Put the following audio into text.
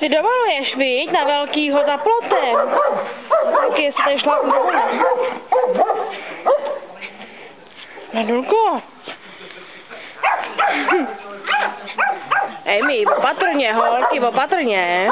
Ty dovoluješ, viď, na velkýho za plotem. Tak jestli tady šla Na dulku. Emi, opatrně, holky, opatrně.